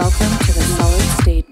Welcome to the Solid State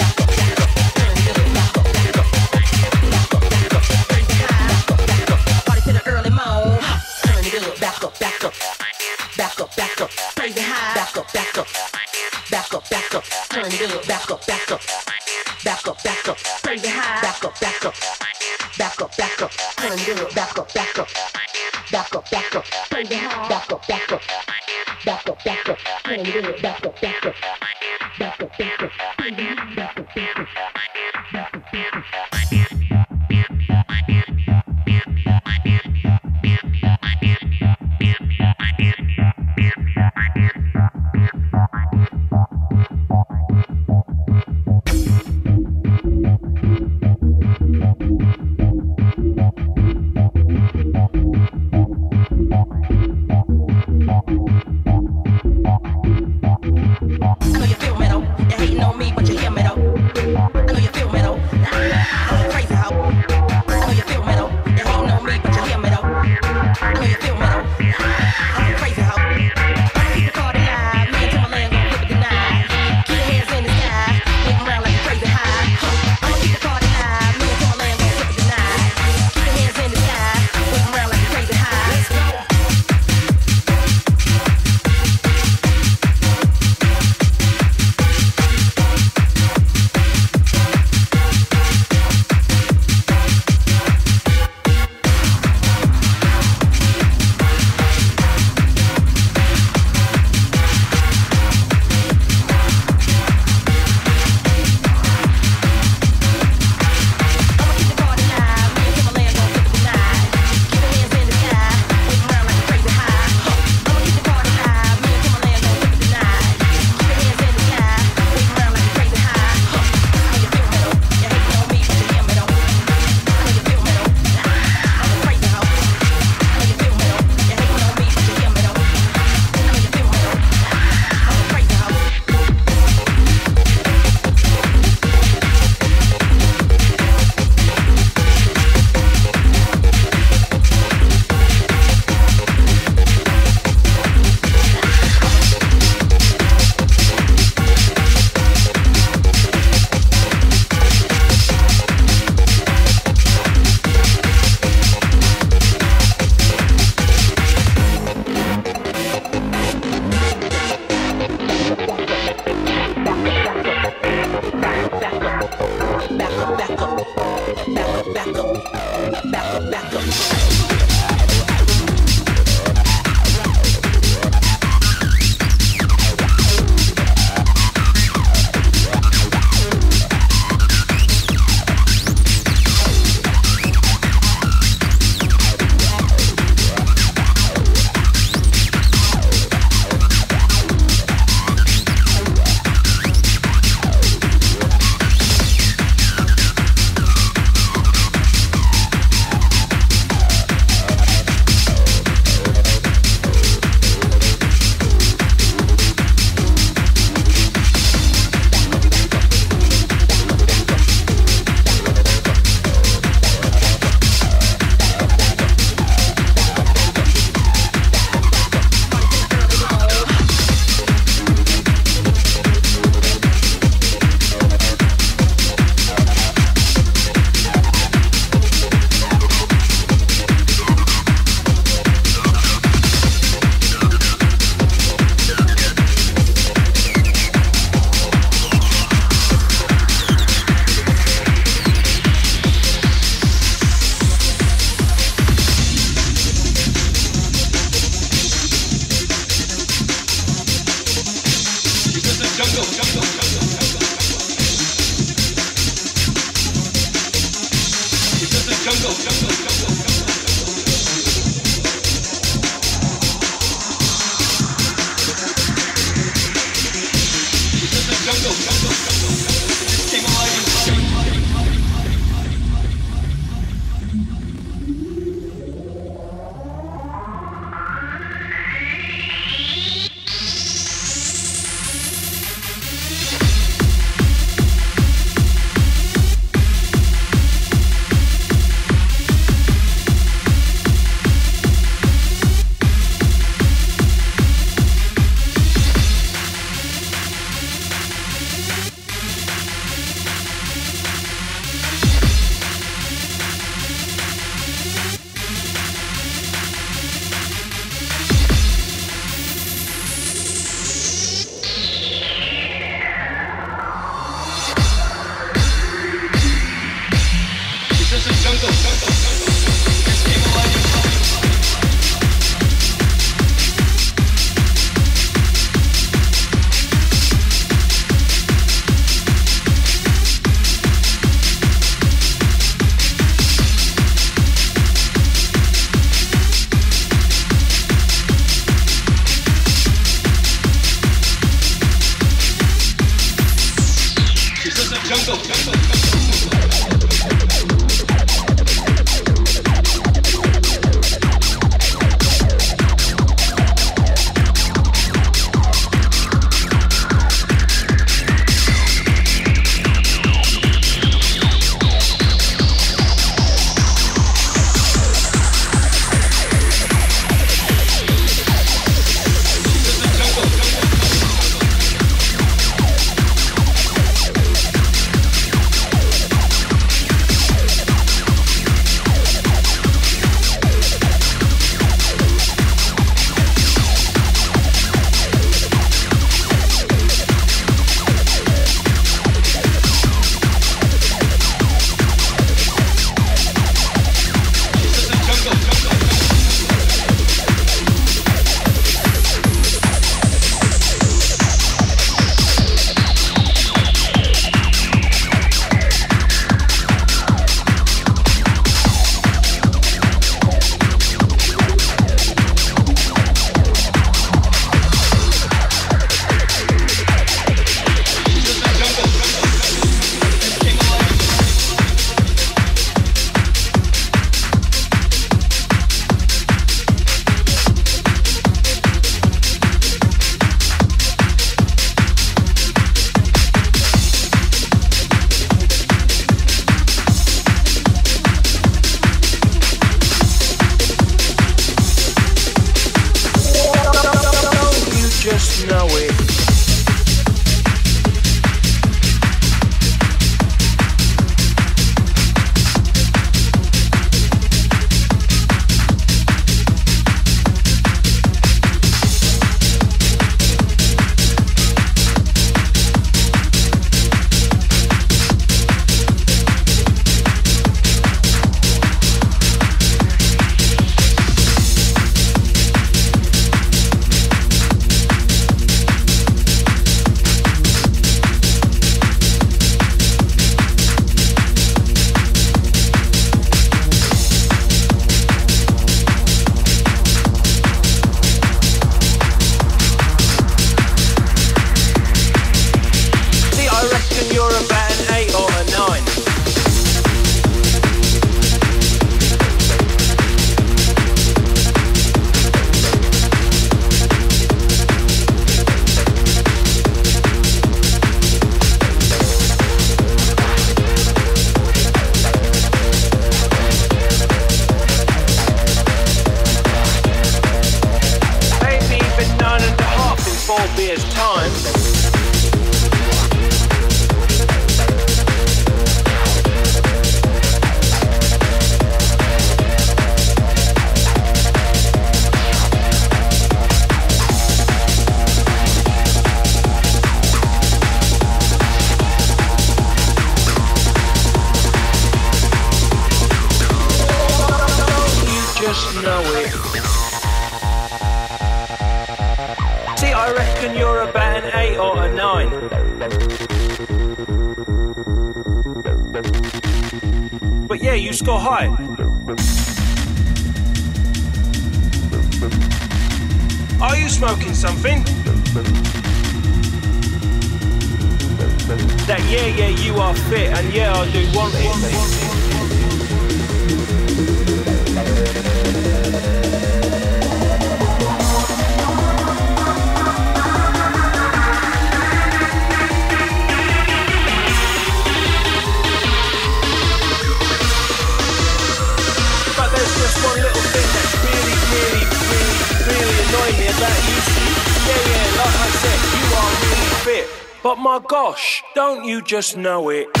just know it?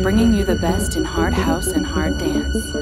bringing you the best in hard house and hard dance.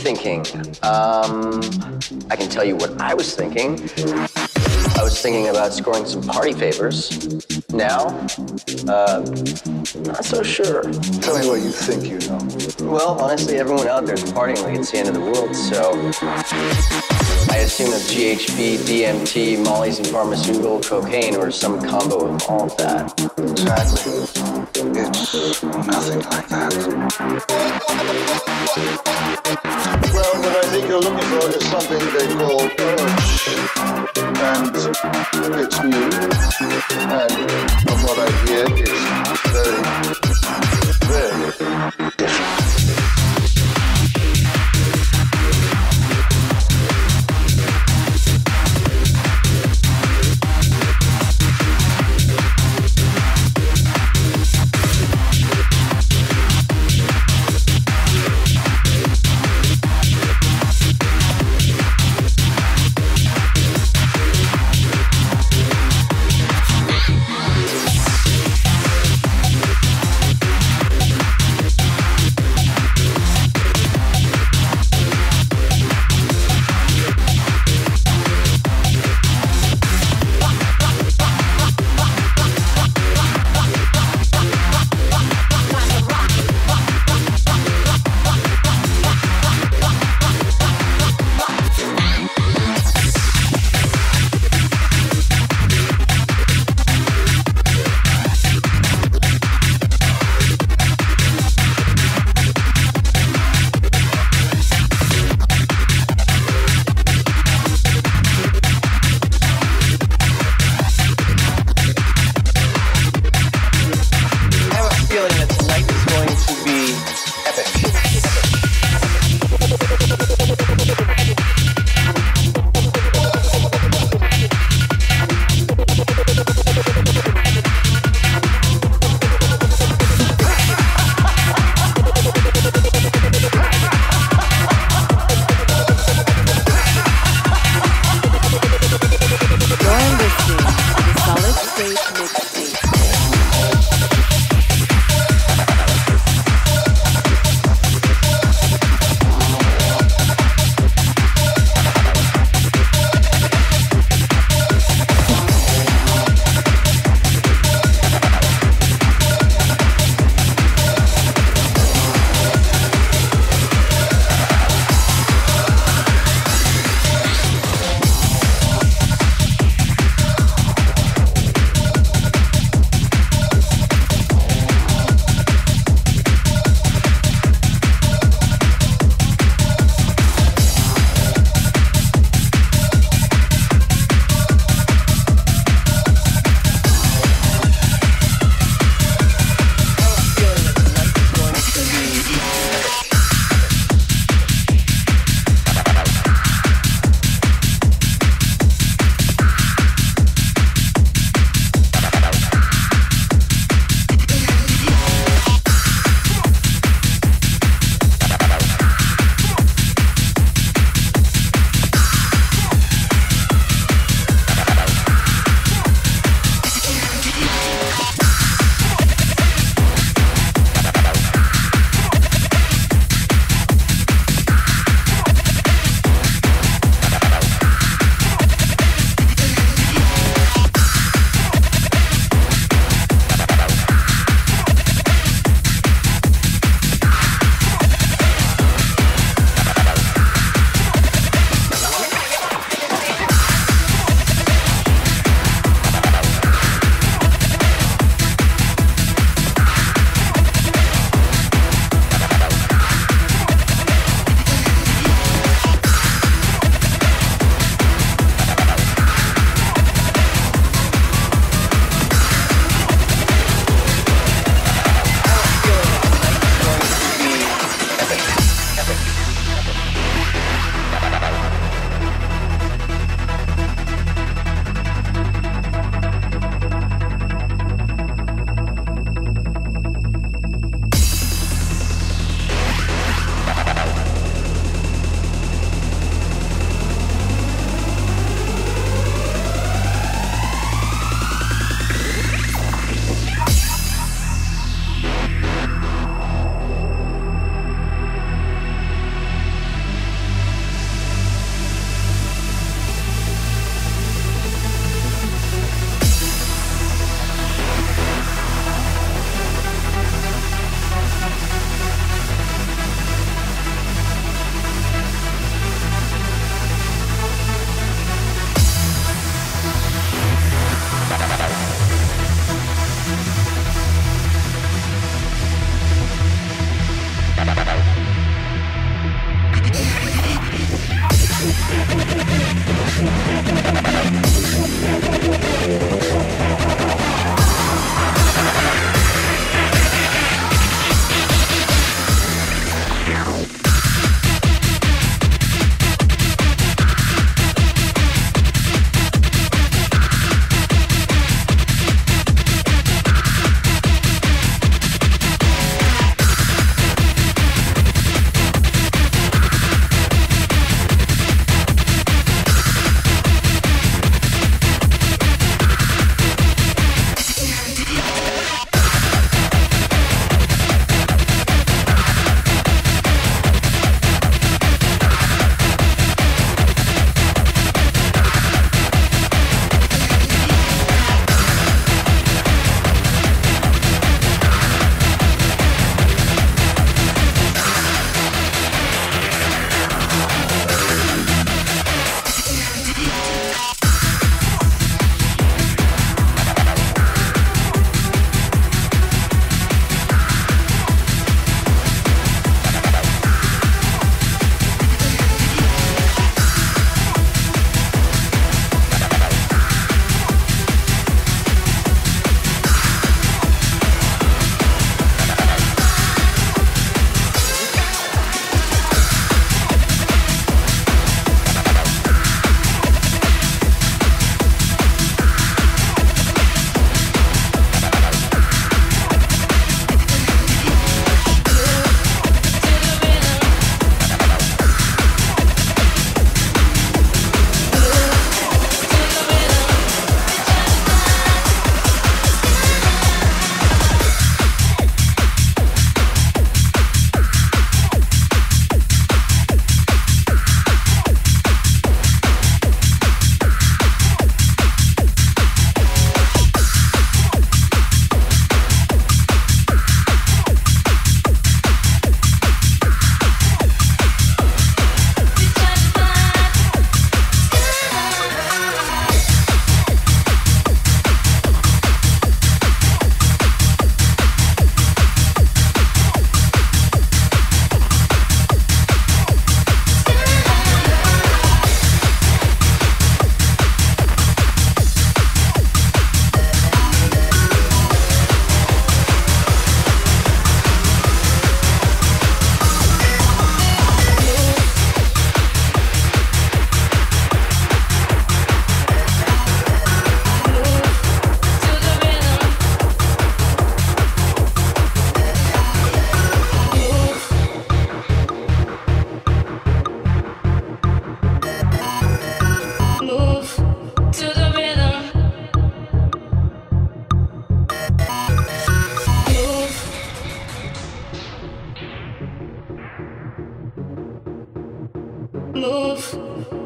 Thinking? Um, I can tell you what I was thinking. I was thinking about scoring some party favors. Now, uh, not so sure. Tell me what you think you know. Well, honestly, everyone out there is partying like it's the end of the world, so I assume that GHB, DMT, Molly's, and pharmaceutical, cocaine, or some combo of all of that. Exactly. It's nothing like that. What I think you're looking for is something they call. And it's new. And from what I hear, it's very, very different.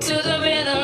to the rhythm.